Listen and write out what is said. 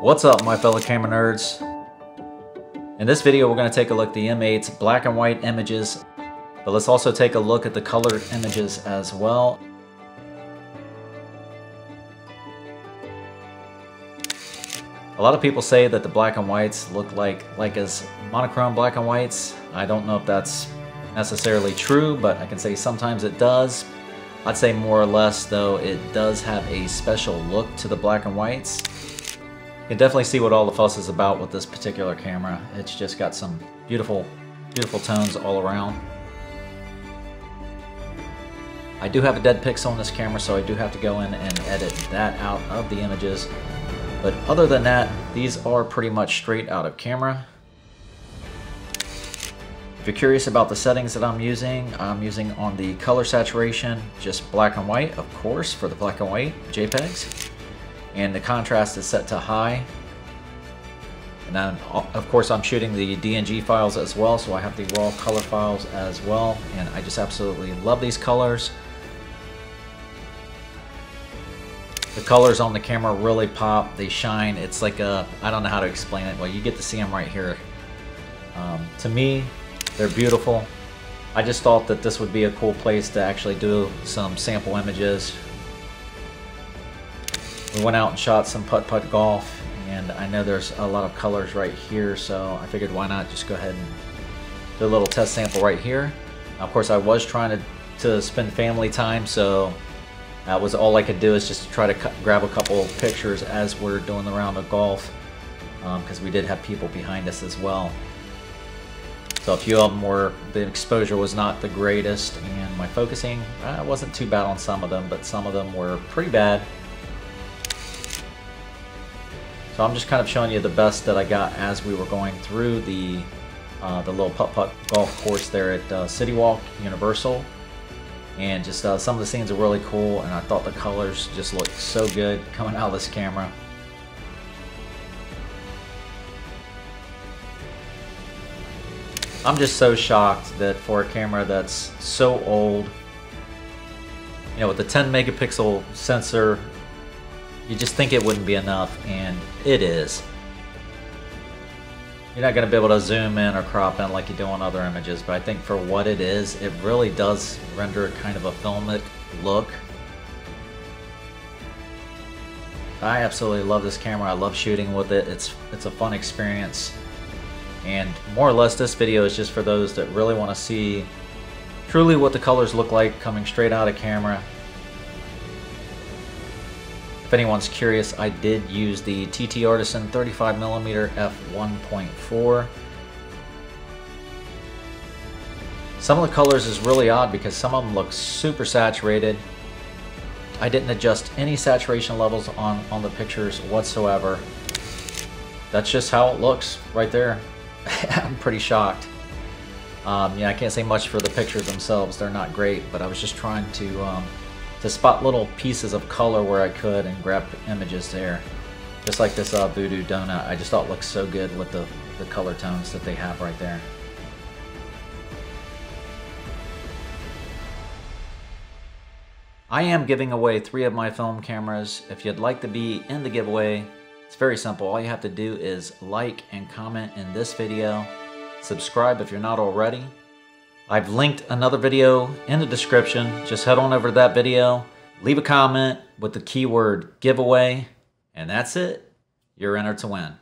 What's up my fellow camera nerds? In this video we're going to take a look at the M8's black and white images, but let's also take a look at the colored images as well. A lot of people say that the black and whites look like Leica's monochrome black and whites. I don't know if that's necessarily true, but I can say sometimes it does. I'd say more or less though, it does have a special look to the black and whites. Can definitely see what all the fuss is about with this particular camera. It's just got some beautiful, beautiful tones all around. I do have a dead pixel on this camera, so I do have to go in and edit that out of the images. But other than that, these are pretty much straight out of camera. If you're curious about the settings that I'm using, I'm using on the color saturation, just black and white, of course, for the black and white JPEGs. And the contrast is set to high. And then, of course, I'm shooting the DNG files as well, so I have the raw color files as well. And I just absolutely love these colors. The colors on the camera really pop, they shine. It's like a, I don't know how to explain it. Well, you get to see them right here. Um, to me, they're beautiful. I just thought that this would be a cool place to actually do some sample images. We went out and shot some putt-putt golf, and I know there's a lot of colors right here, so I figured why not just go ahead and do a little test sample right here. Of course, I was trying to, to spend family time, so that was all I could do is just try to grab a couple pictures as we're doing the round of golf because um, we did have people behind us as well. So a few of them were, the exposure was not the greatest and my focusing uh, wasn't too bad on some of them, but some of them were pretty bad. So I'm just kind of showing you the best that I got as we were going through the uh, the little putt-putt golf course there at uh, City Walk Universal and just uh, some of the scenes are really cool and I thought the colors just looked so good coming out of this camera. I'm just so shocked that for a camera that's so old, you know, with the 10 megapixel sensor, you just think it wouldn't be enough, and it is. You're not going to be able to zoom in or crop in like you do on other images, but I think for what it is, it really does render kind of a filmic look. I absolutely love this camera. I love shooting with it. It's it's a fun experience. And more or less this video is just for those that really want to see truly what the colors look like coming straight out of camera if anyone's curious, I did use the TT Artisan 35mm f1.4. Some of the colors is really odd because some of them look super saturated. I didn't adjust any saturation levels on, on the pictures whatsoever. That's just how it looks right there. I'm pretty shocked. Um, yeah, I can't say much for the pictures themselves. They're not great, but I was just trying to um, to spot little pieces of color where I could and grab images there. Just like this uh, Voodoo Donut, I just thought looks so good with the, the color tones that they have right there. I am giving away three of my film cameras. If you'd like to be in the giveaway, it's very simple. All you have to do is like and comment in this video. Subscribe if you're not already. I've linked another video in the description. Just head on over to that video, leave a comment with the keyword giveaway, and that's it. You're entered to win.